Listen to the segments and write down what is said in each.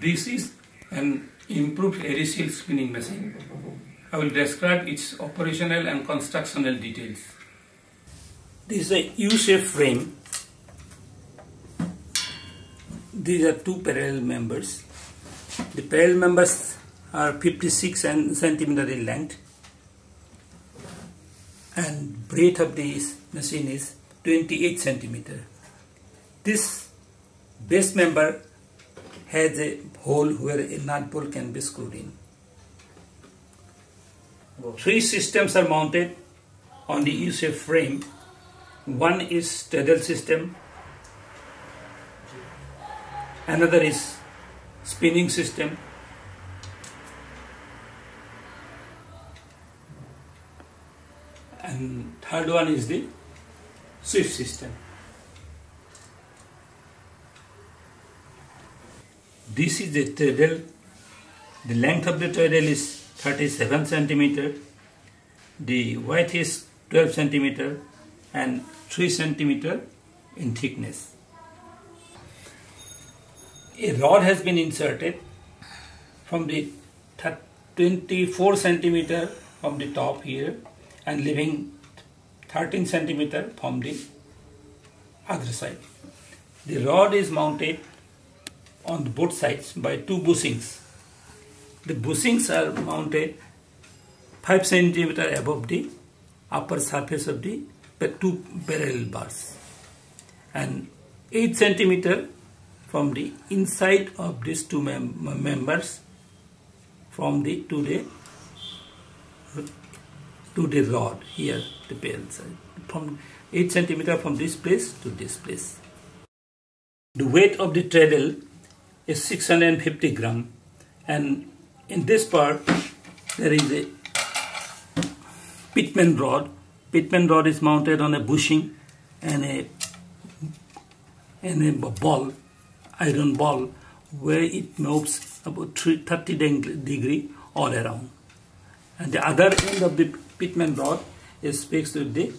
This is an improved Eri silk spinning machine. I will describe its operational and constructional details. This is a U-shaped frame. These are two parallel members. The parallel members are 56 centimeter in length and breadth of this machine is 28 centimeter. This base member has a hole where a nut bolt can be screwed in. Three systems are mounted on the U-shaped frame. One is treadle system, another is spinning system, and third one is the swift system. This is the treadle. The length of the treadle is 37 centimeter. The width is 12 centimeter and 3 centimeter in thickness. A rod has been inserted from the 24 centimeter from the top here and leaving 13 centimeter from the other side. The rod is mounted on both sides by two bushings. The bushings are mounted 5 centimeter above the upper surface of the two parallel bars and 8 centimeter from the inside of these two mem members from the to the to the rod here the parallel side from 8 centimeter from this place to this place. The weight of the treadle is 650 gram. And in this part there is a pitman rod. Pitman rod is mounted on a bushing and a and a ball iron ball where it moves about 30 degree all around. And the other end of the pitman rod is fixed with the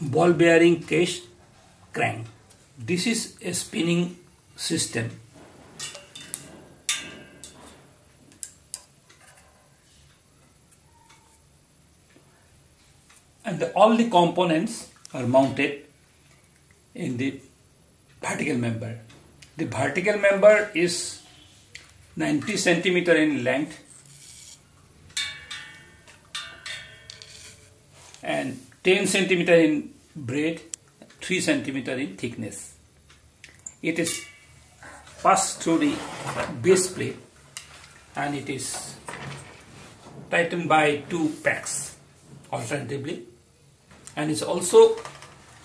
ball bearing case crank. This is a spinning system. And the, all the components are mounted in the vertical member. The vertical member is 90 centimeter in length and 10 centimeter in breadth, 3 centimeter in thickness. It is passed through the base plate and it is tightened by two packs alternatively. And it's also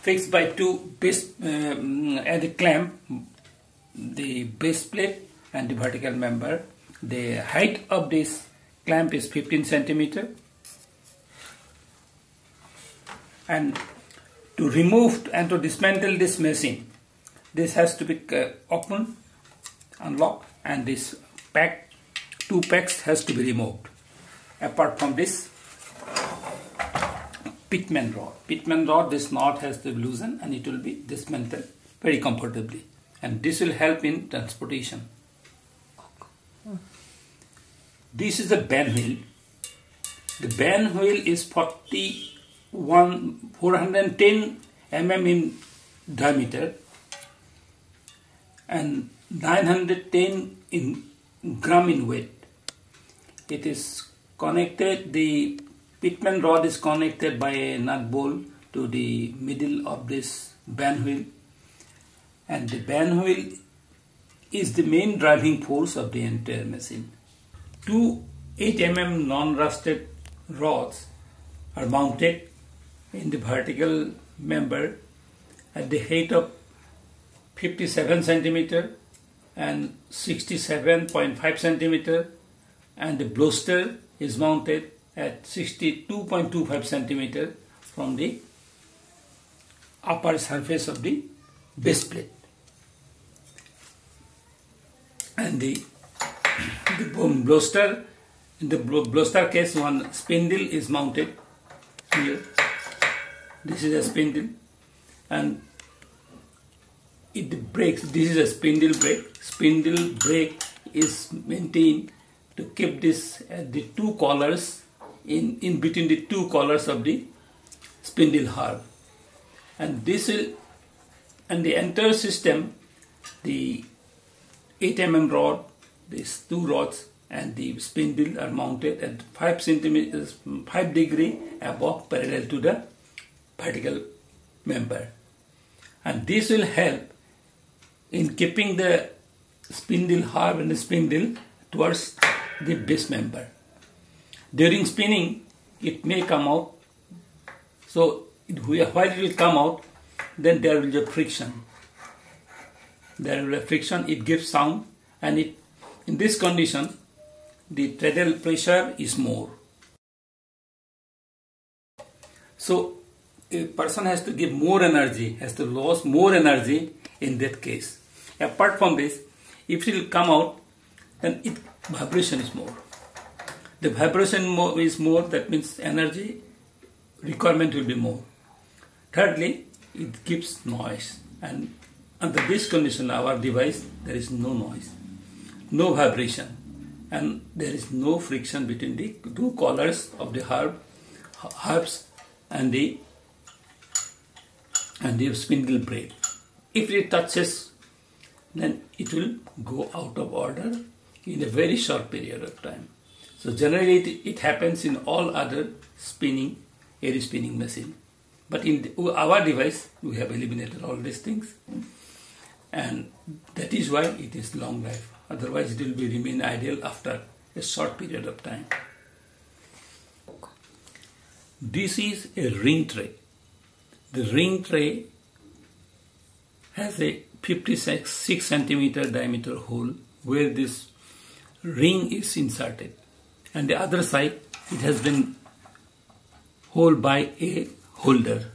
fixed by two base um, and the clamp. The base plate and the vertical member. The height of this clamp is 15 centimeter. And to remove and to dismantle this machine this has to be uh, opened unlock and this pack two packs has to be removed. Apart from this pitman rod. Pitman rod this knot has to be loosened and it will be dismantled very comfortably. And this will help in transportation. This is the band wheel. The band wheel is 41 410 mm in diameter. And 910 in gram in weight. It is connected, the pitman rod is connected by a nut bolt to the middle of this band wheel and the band wheel is the main driving force of the entire machine. Two 8 mm non-rusted rods are mounted in the vertical member at the height of 57 centimeter and 67.5 centimeter and the bolster is mounted at 62.25 centimeter from the upper surface of the base plate. And the, the bolster in the bolster case one spindle is mounted here. This is a spindle. And it breaks. This is a spindle brake. Spindle brake is maintained to keep this at the two collars in, in between the two collars of the spindle harp. And this will, and the entire system, the 8 mm rod, these two rods and the spindle are mounted at 5 centimeters, 5 degree above parallel to the vertical member. And this will help in keeping the spindle harp and the spindle towards the base member. During spinning, it may come out. So while it will come out, then there will be friction. There will be friction, it gives sound and it in this condition the treadle pressure is more. So a person has to give more energy, has to lose more energy in that case. Apart from this, if it will come out, then it vibration is more. The vibration more is more, that means energy requirement will be more. Thirdly, it gives noise and under this condition our device there is no noise, no vibration and there is no friction between the two collars of the harp, harps and the and the spindle brake. If it touches, then it will go out of order in a very short period of time. So generally it, it happens in all other spinning, Eri spinning machine. But in the, our device, we have eliminated all these things. And that is why it is long life. Otherwise it will be remain idle after a short period of time. This is a ring tray. The ring tray has a 56 centimeter diameter hole where this ring is inserted. And the other side it has been held by a holder.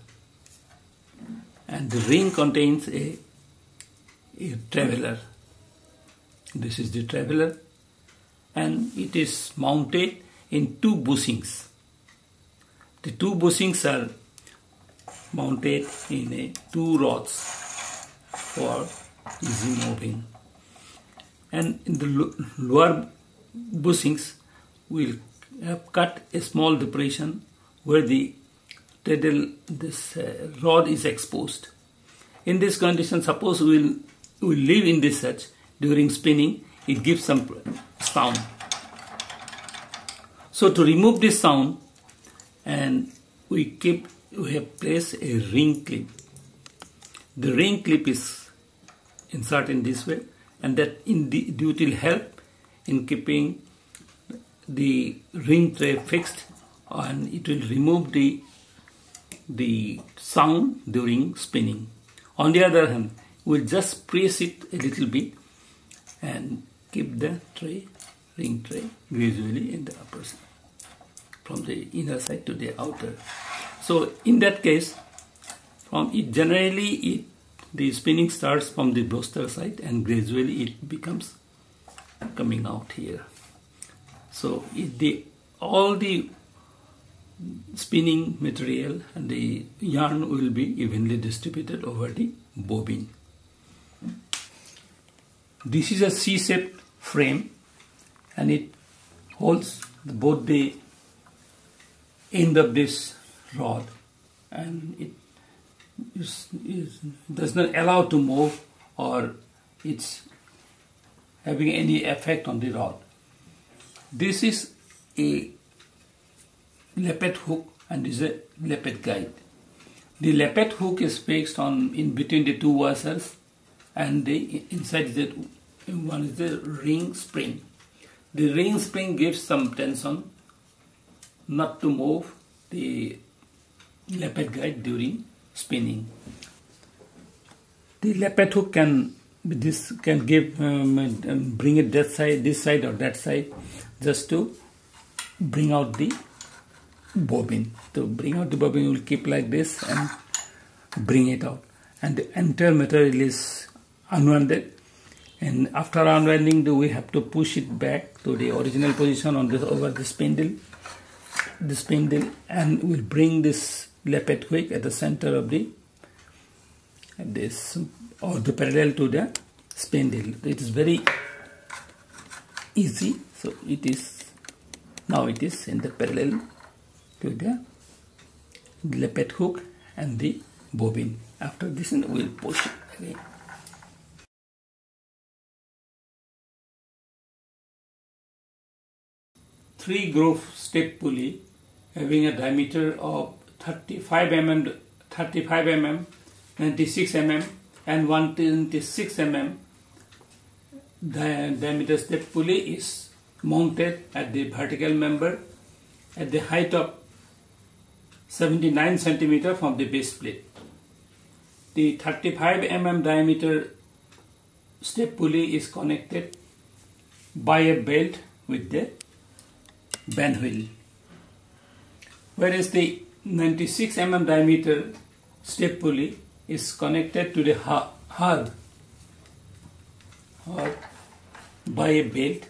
And the ring contains a, a traveler. This is the traveler. And it is mounted in two bushings. The two bushings are mounted in a two rods for easy moving and in the lower bushings we'll have cut a small depression where the treadle, this uh, rod is exposed. In this condition, suppose we'll, we'll leave in this such during spinning, it gives some sound. So to remove this sound, and we keep we have placed a ring clip. The ring clip is inserted in this way and that in the, it will help in keeping the ring tray fixed and it will remove the the sound during spinning. On the other hand, we'll just press it a little bit and keep the tray, ring tray gradually in the upper side, from the inner side to the outer. So in that case, from it generally it the spinning starts from the Brewster side and gradually it becomes coming out here. So the all the spinning material and the yarn will be evenly distributed over the bobbin. This is a C-shaped frame and it holds both the end of this rod and it is, is, does not allow to move or it's having any effect on the rod. This is a lappet hook and this is a lappet guide. The lappet hook is fixed on in between the two washers and the inside the one is the ring spring. The ring spring gives some tension not to move the lappet guide during spinning. The lappet hook can this can give um, bring it that side, this side or that side, just to bring out the bobbin. To bring out the bobbin, will keep like this and bring it out. And the entire material is unwounded. And after unwinding, do we have to push it back to the original position on this over the spindle, the spindle, and we'll bring this lappet hook at the center of the this or the parallel to the spindle. It is very easy. So it is now it is in the parallel to the lappet hook and the bobbin after this we will push again three groove step pulley having a diameter of 35 mm 35 mm 96 mm and 126 mm the diameter step pulley is mounted at the vertical member at the height of 79 centimeter from the base plate. The 35 mm diameter step pulley is connected by a belt with the band wheel. Whereas the 96 mm diameter step pulley is connected to the hub by a belt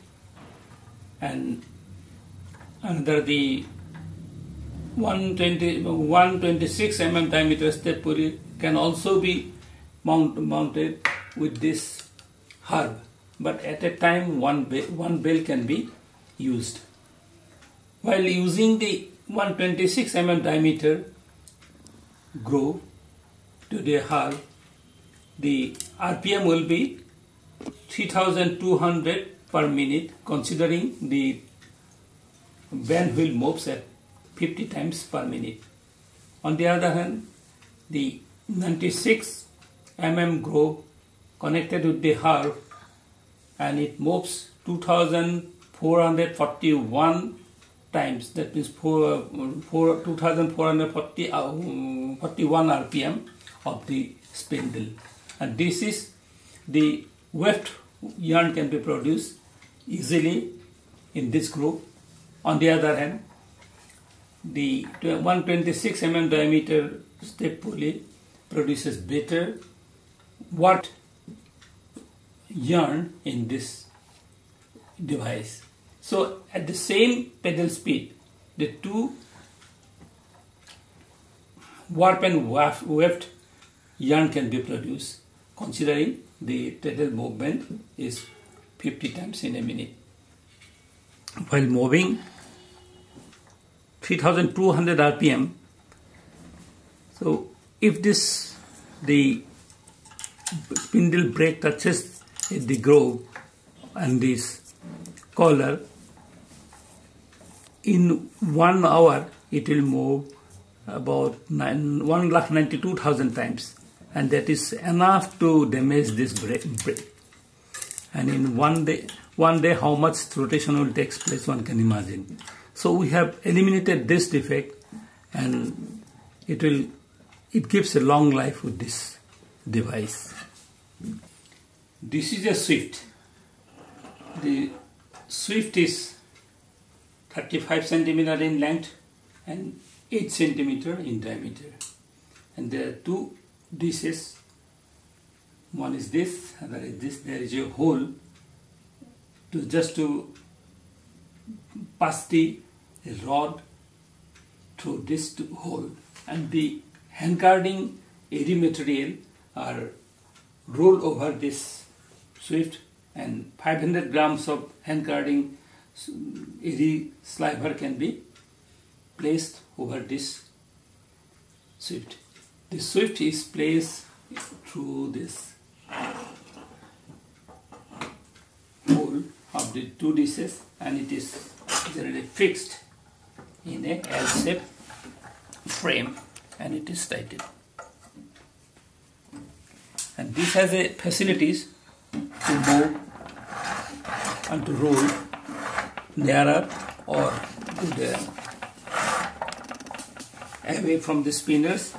and under the 120, 126 mm diameter step pulley can also be mount, mounted with this hub but at a time one, one bell can be used. While using the 126 mm diameter groove to the hull, the RPM will be 3200 per minute considering the band wheel moves at 50 times per minute. On the other hand, the 96 mm groove connected with the hull and it moves 2441 times that means 4, 4, 2440 uh, 41 rpm of the spindle and this is the weft yarn can be produced easily in this group. On the other hand, the 126 mm diameter step pulley produces better what yarn in this device. So at the same pedal speed, the two warp and weft yarn can be produced considering the pedal movement is 50 times in a minute. While moving 3200 rpm, so if this the spindle brake touches the groove and this collar, in one hour it will move about 9, 1,92,000 times and that is enough to damage this brake. And in one day, one day how much rotation will take place one can imagine. So we have eliminated this defect and it will it gives a long life with this device. This is a Swift. The Swift is 35 centimeter in length and 8 centimeter in diameter. And there are two dishes. One is this other is this. There is a hole to just to pass the rod through this hole. And the handcarding Eri material are rolled over this swift and 500 grams of handcarding Eri sliver can be placed over this swift the swift is placed through this hole of the two dishes and it is generally fixed in a L-shaped frame and it is tightened. And this has a facilities to move and to roll nearer or to the away from the spinners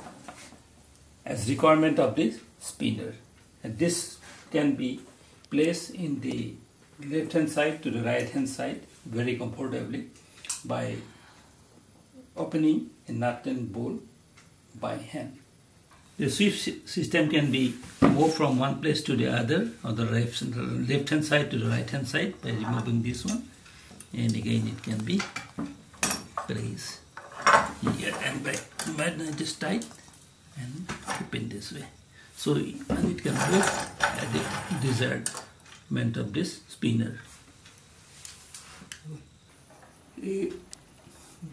as requirement of the spinner and this can be placed in the left hand side to the right hand side very comfortably by opening a nut and bolt by hand. The swift system can be moved from one place to the other on the left hand side to the right hand side by removing this one and again it can be placed here and by magnet is tight and open this way. so and it can move at the desired of this spinner.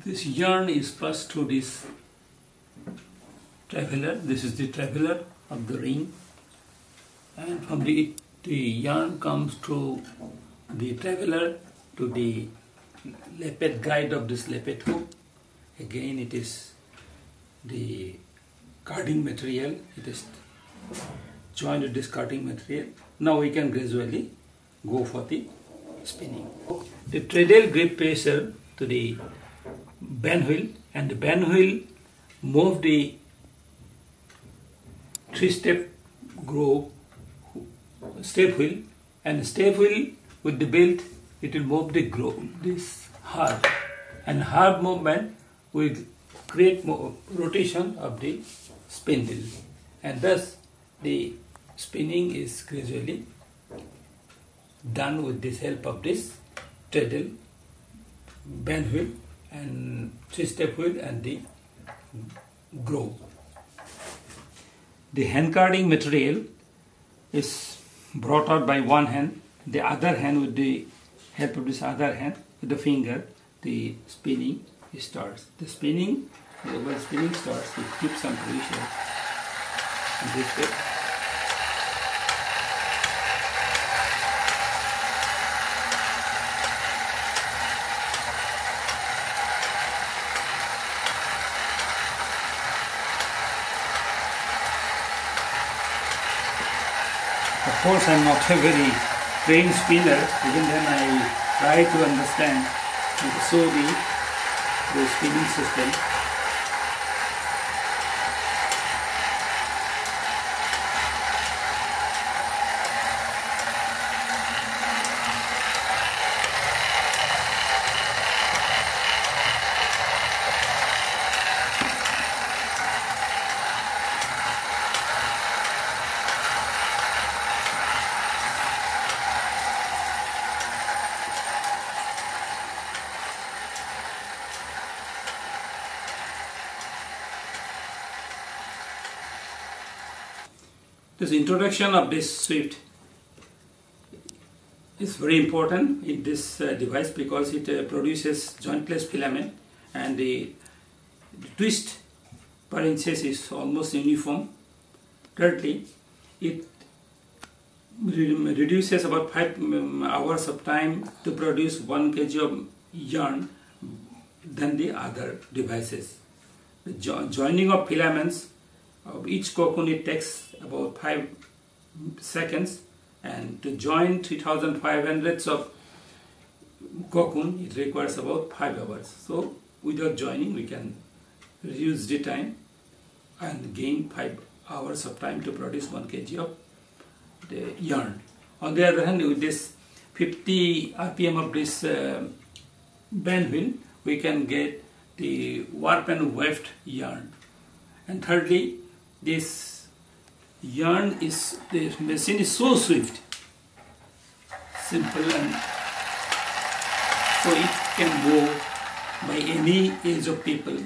This yarn is passed through this traveler. This is the traveler of the ring and from the, the yarn comes through the traveler to the lappet guide of this lappet hook. Again it is the carding material. It is joined with this carding material. Now we can gradually go for the spinning. The treadle grip pressure to the band wheel and the band wheel move the three step groove step wheel and the step wheel with the belt it will move the groove this hard and hard movement will create more rotation of the spindle and thus the spinning is gradually done with this help of this treadle band wheel and three step wheel and the groove. The hand carding material is brought out by one hand, the other hand with the help of this other hand with the finger, the spinning starts. The spinning, when spinning starts, it keeps some pressure this way. Of course, I'm not a very trained spinner, even then I try to understand and show the, the spinning system. This introduction of this Swift is very important in this uh, device because it uh, produces jointless filament and the, the twist per inches is almost uniform. Thirdly, it re reduces about 5 um, hours of time to produce 1 kg of yarn than the other devices. The jo joining of filaments each cocoon it takes about 5 seconds and to join 3500 of cocoon it requires about 5 hours. So without joining we can reduce the time and gain 5 hours of time to produce 1 kg of the yarn. On the other hand with this 50 rpm of this uh, band wheel we can get the warp and weft yarn. And thirdly this yarn is, the machine is so swift, simple and so it can go by any age of people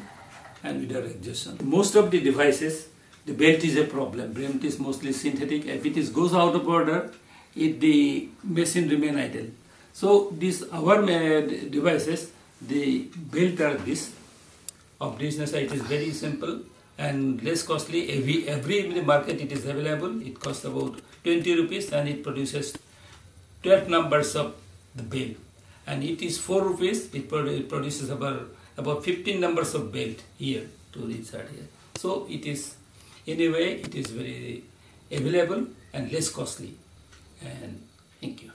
and without exhaustion. Most of the devices, the belt is a problem. Belt is mostly synthetic. If it is goes out of order, it, the machine remain idle. So these our uh, devices, the belt are this. Of this nature, it is very simple and less costly. Every, every in the market it is available. It costs about 20 rupees and it produces 12 numbers of the bill. And it is 4 rupees. It produces about, about 15 numbers of belt here to insert here. So it is, anyway, it is very available and less costly. And thank you.